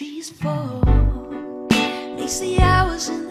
trees fall, makes the hours in the